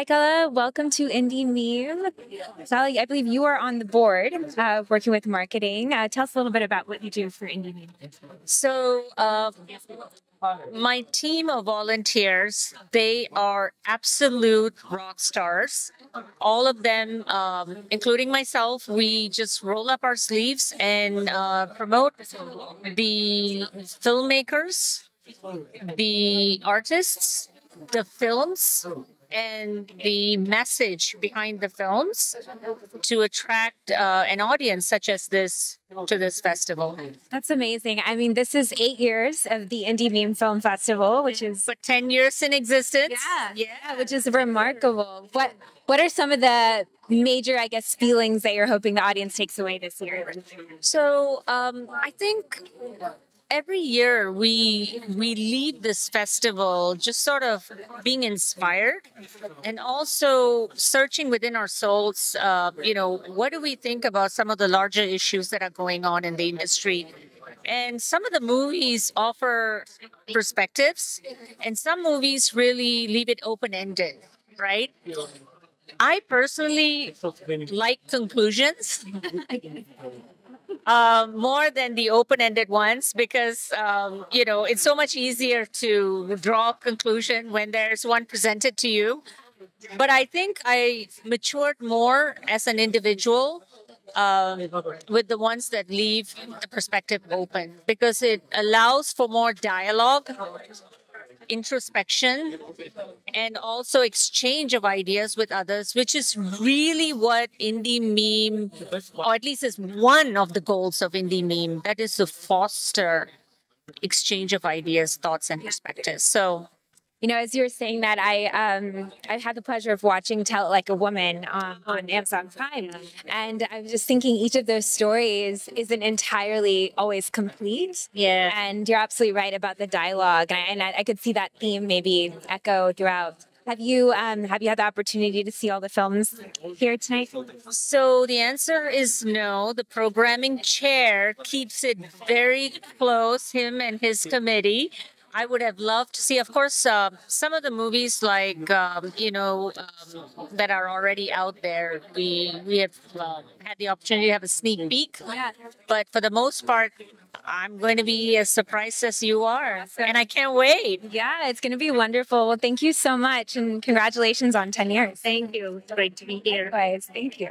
Hi, Kala. Welcome to Indie Meme. Sally, I believe you are on the board uh, working with marketing. Uh, tell us a little bit about what you do for Indie Meme. So, uh, my team of volunteers, they are absolute rock stars. All of them, um, including myself, we just roll up our sleeves and uh, promote the filmmakers, the artists, the films, and the message behind the films to attract uh, an audience such as this to this festival. That's amazing. I mean, this is eight years of the Indie Meme Film Festival, which is but ten years in existence. Yeah, yeah, which is remarkable. What What are some of the major, I guess, feelings that you're hoping the audience takes away this year? So um, I think every year we we leave this festival just sort of being inspired and also searching within our souls uh, you know what do we think about some of the larger issues that are going on in the industry? And some of the movies offer perspectives and some movies really leave it open-ended right? I personally like conclusions um, more than the open-ended ones because um, you know it's so much easier to draw a conclusion when there's one presented to you. But I think I matured more as an individual um, with the ones that leave the perspective open because it allows for more dialogue introspection and also exchange of ideas with others, which is really what indie meme, or at least is one of the goals of indie meme, that is to foster exchange of ideas, thoughts, and perspectives. So you know, as you were saying that, I um, I had the pleasure of watching "Tell It Like a Woman" um, on Amazon Prime, and I was just thinking each of those stories isn't entirely always complete. Yeah, and you're absolutely right about the dialogue, and I, and I, I could see that theme maybe echo throughout have you um, have you had the opportunity to see all the films here tonight? So the answer is no. The programming chair keeps it very close. Him and his committee. I would have loved to see, of course, uh, some of the movies like um, you know um, that are already out there. We we have uh, had the opportunity to have a sneak peek, yeah. but for the most part, I'm going to be as surprised as you are, and I can't wait. Yeah, it's going to be wonderful. Well, thank you so much, and congratulations on ten years. Thank you. It's great to be here. Likewise, thank you.